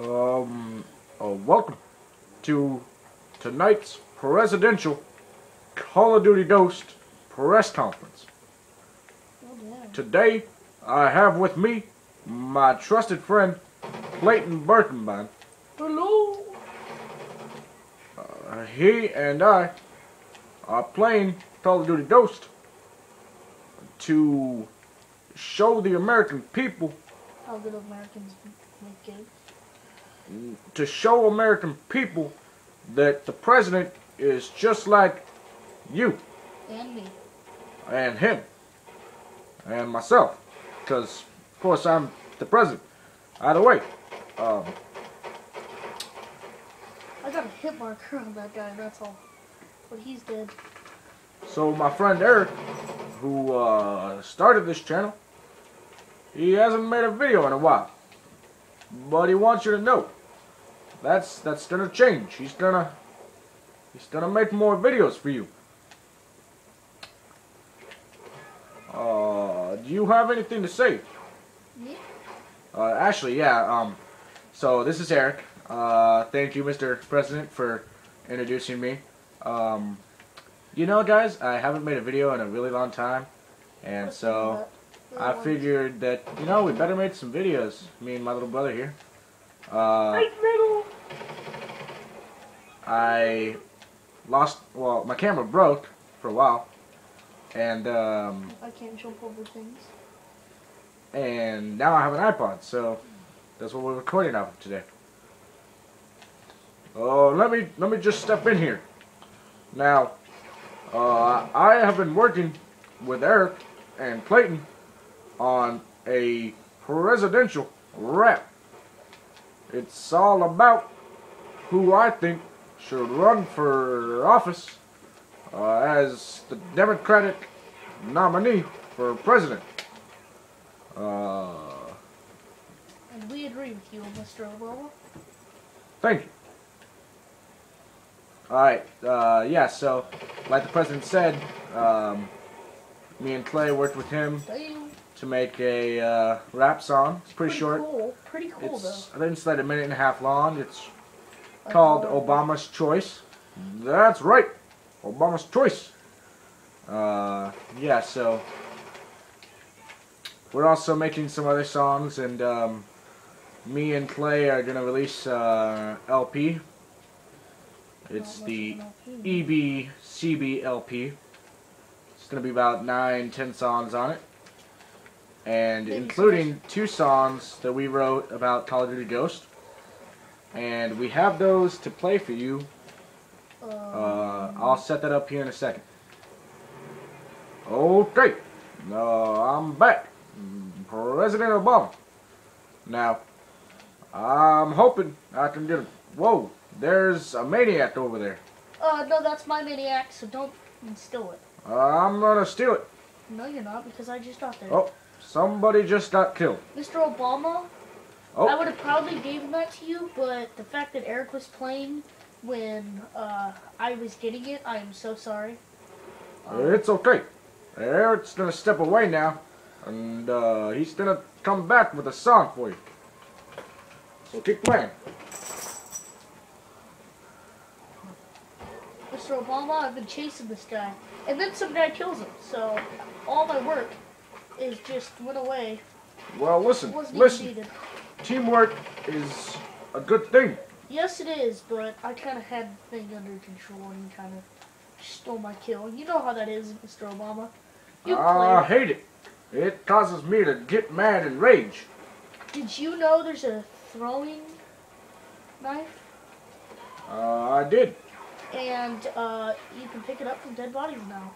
Um, uh, welcome to tonight's presidential Call of Duty Ghost press conference. Oh. Today, I have with me my trusted friend, Clayton Burkenbine. Hello. Uh, he and I are playing Call of Duty Ghost to show the American people, How good Americans make games. To show American people that the president is just like you And me. and him and myself. Because, of course, I'm the president. Either way, um, I got a hit marker on that guy, that's all. But he's dead. So my friend Eric, who uh, started this channel, he hasn't made a video in a while. But he wants you to know that's that's gonna change. He's gonna he's gonna make more videos for you. Uh, do you have anything to say? Me? Uh, actually, yeah. Um, so this is Eric. Uh, thank you, Mr. President, for introducing me. Um, you know, guys, I haven't made a video in a really long time, and What's so? I figured that you know we better make some videos. Me and my little brother here. Uh, Right middle. I lost. Well, my camera broke for a while, and um, I can't jump over things. and now I have an iPod, so that's what we're recording off of today. Oh, let me let me just step in here. Now, uh, I have been working with Eric and Clayton on a presidential rap. It's all about who I think should run for office uh, as the Democratic nominee for president. Uh, And we agree with you, Mr. Obama. thank you. Alright, uh, yeah, so, like the president said, um, me and Clay worked with him Damn. to make a uh, rap song. It's pretty, short. Cool. Pretty cool, It's, though. I think it's like a minute and a half long. It's called Obama's Choice. That's right, Obama's Choice. Uh, yeah, so we're also making some other songs, and um, me and Clay are gonna release uh, LP. It's the much of LP. EBCB LP. It's gonna be about nine, ten songs on it, and including two songs that we wrote about Call of Duty Ghost. And we have those to play for you. Uh, Um, I'll set that up here in a second. Okay, uh, I'm back, President Obama. Now, I'm hoping I can get a. Whoa, there's a maniac over there. Uh, no, that's my maniac, so don't steal it. Uh, I'm gonna steal it. No, you're not, because I just got there. Oh, somebody just got killed. Mr. Obama, Oh. I would have probably given that to you, but the fact that Eric was playing when uh, I was getting it, I am so sorry. Um, It's okay. Eric's gonna step away now, and uh, he's gonna come back with a song for you. So keep playing. Mr. Obama, I've been chasing this guy, and then some guy kills him. So all my work is just went away. Well, listen, listen. needed. Teamwork is a good thing. Yes, it is, but I kind of had the thing under control and kind of stole my kill. You know how that is, Mr. Obama. You I played. hate it. It causes me to get mad and rage. Did you know there's a throwing knife? Uh, I did. and uh, you can pick it up from dead bodies now.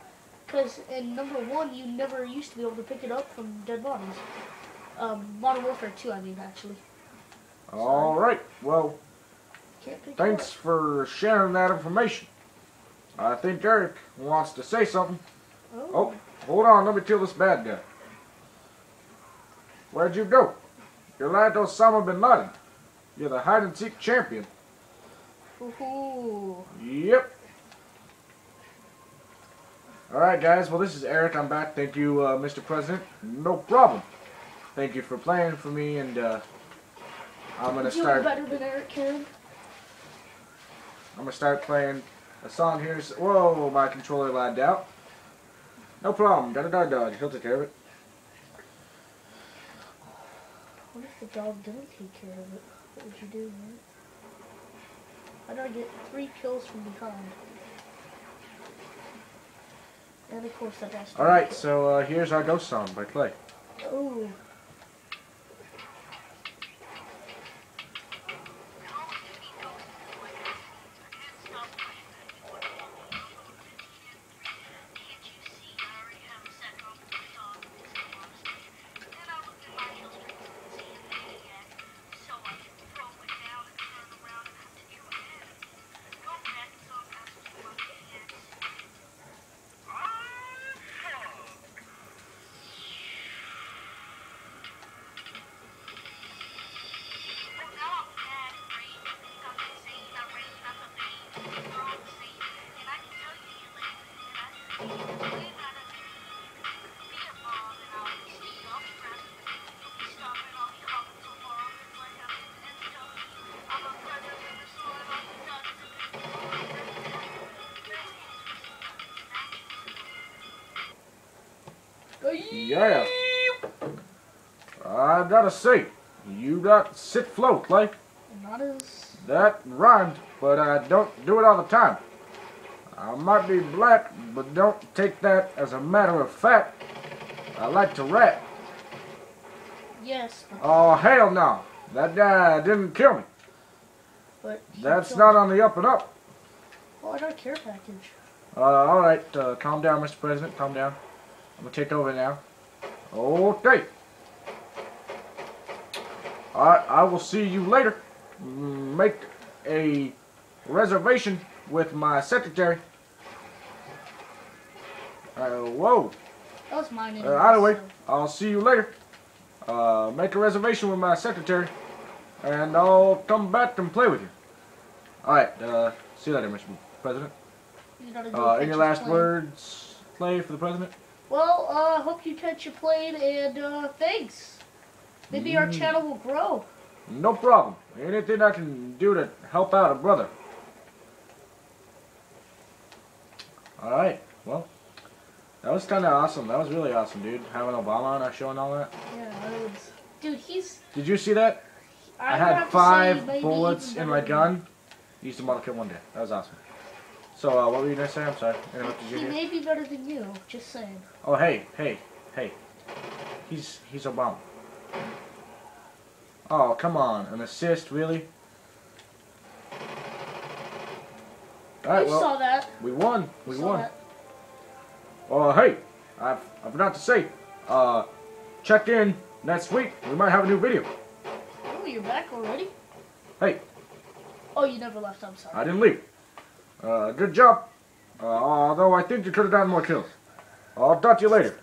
Because in number one, you never used to be able to pick it up from dead bodies. Um, Modern Warfare 2, I mean, actually. All right. Well, thanks for sharing that information. I think Eric wants to say something. up. Oh, hold on. Let me kill this bad guy. Where'd you go? You're like Osama bin Laden. You're the hide and seek champion. Ooh. Yep. All right, guys. Well, this is Eric. I'm back. Thank you, uh, Mr. President. No problem. Thank you for playing for me and uh, I'm gonna You start. better than Eric can. I'm gonna start playing a song here. Whoa, my controller lagged out. No problem. Got a dog dog. He'll take care of it. What if the dog didn't take care of it? What would you do, man? I gotta get three kills from behind. And of course that has to All right. So uh, here's our ghost song by Clay. Oh. Yeah. I gotta say, you got sick flow, Clay. Not as. That rhymed, but I don't do it all the time. I might be black, but don't take that as a matter of fact. I like to rap. Yes, Oh, hell no. That guy didn't kill me. but That's not on the up and up. Oh, I got a care package. Uh, alright, uh, calm down, Mr. President, calm down. I'm gonna take over now. Okay. Alright, I will see you later. Make a reservation with my secretary. Uh, whoa. That was mine. Uh, either way, so- I'll see you later. Uh, make a reservation with my secretary, and I'll come back and play with you. Alright, uh, see you later, Mr. President. You Uh, any your last plane. words, play for the president? Well, uh, hope you catch your plane and uh, thanks. Maybe our Mm. channel will grow. No problem. Anything I can do to help out a brother. Alright, well, that was kind of awesome. That was really awesome, dude. Having Obama on our show and all that. Yeah, it was. Dude, he's. Did you see that? I, I, had to five bullets in my gun. Used a model kit one day. That was awesome. So, uh, what were you gonna say? I'm sorry. He may be better than you. Just saying. Oh, hey, hey, hey. He's he's a Obama. Oh, come on, an assist, really? All I well, saw that. we won. We saw won. that. Oh, hey, I've, I forgot to say, uh, check in next week. We might have a new video. Oh, you're back already? Hey. Oh, you never left. I'm sorry. I didn't leave. Uh, good job. Uh, although I think you could have done more kills. I'll talk to you later.